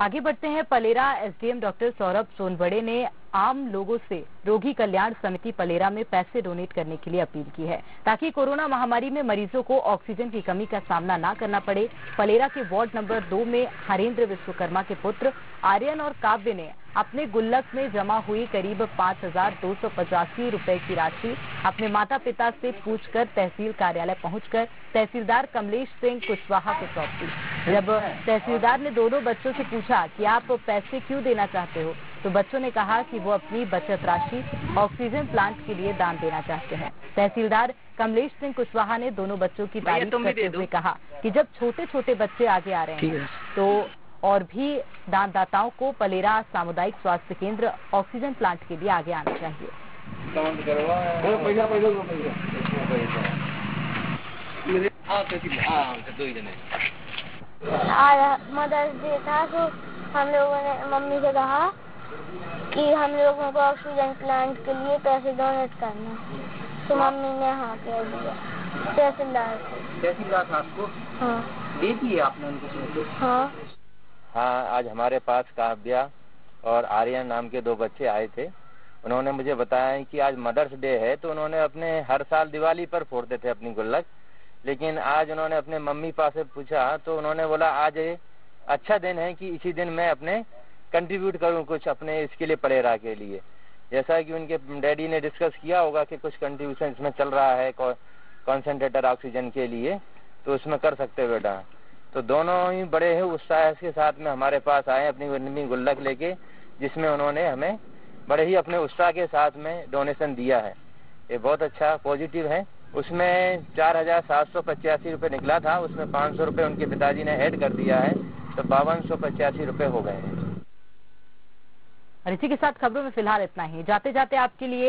आगे बढ़ते हैं। पलेरा एसडीएम डॉक्टर सौरभ सोनबड़े ने आम लोगों से रोगी कल्याण समिति पलेरा में पैसे डोनेट करने के लिए अपील की है, ताकि कोरोना महामारी में मरीजों को ऑक्सीजन की कमी का सामना न करना पड़े। पलेरा के वार्ड नंबर दो में हरेंद्र विश्वकर्मा के पुत्र आर्यन और काव्य ने अपने गुल्लक में जमा हुई करीब पाँच हज़ार दो सौ पचासी रूपए की राशि अपने माता पिता से पूछकर तहसील कार्यालय पहुंचकर तहसीलदार कमलेश सिंह कुशवाहा को सौंप दी। जब तहसीलदार ने दोनों बच्चों से पूछा कि आप पैसे क्यों देना चाहते हो तो बच्चों ने कहा कि वो अपनी बचत राशि ऑक्सीजन प्लांट के लिए दान देना चाहते हैं। तहसीलदार कमलेश सिंह कुशवाहा ने दोनों बच्चों की तारीफ़ करते हुए कहा कि जब छोटे छोटे बच्चे आगे आ रहे हैं तो और भी दानदाताओं को पलेरा सामुदायिक स्वास्थ्य केंद्र ऑक्सीजन प्लांट के लिए आगे आना चाहिए। आज मदर्स डे था तो हम लोगों ने मम्मी से कहा कि हम लोगों को ऑक्सीजन प्लांट के लिए पैसे डोनेट करना तो मम्मी ने हाँ कह दिया। तहसीलदार को तहसीलदार साहब को हाँ दे दिए आपने उनको हाँ। हाँ आज हमारे पास काव्या और आर्यन नाम के दो बच्चे आए थे। उन्होंने मुझे बताया कि आज मदर्स डे है तो उन्होंने अपने हर साल दिवाली पर फोड़ते थे अपनी गुल्लक। लेकिन आज उन्होंने अपने मम्मी पास से पूछा तो उन्होंने बोला आज ये अच्छा दिन है कि इसी दिन मैं अपने कंट्रीब्यूट करूँ कुछ अपने इसके लिए पलेरा के लिए। जैसा कि उनके डैडी ने डिस्कस किया होगा कि कुछ कंट्रीब्यूशन इसमें चल रहा है कॉन्सेंट्रेटर ऑक्सीजन के लिए तो उसमें कर सकते हो बेटा। तो दोनों ही बड़े ही उत्साह के साथ में हमारे पास आए अपनी अपनी गुल्लक लेके, जिसमें उन्होंने हमें बड़े ही अपने उत्साह के साथ में डोनेशन दिया है। ये बहुत अच्छा पॉजिटिव है। उसमें चार हज़ार सात सौ पचासी रूपए निकला था, उसमें पाँच सौ रुपये उनके पिताजी ने ऐड कर दिया है तो बावन सौ पचासी रुपये हो गए हैं। इसी के साथ खबरों में फ़िलहाल इतना ही। जाते जाते आपके लिए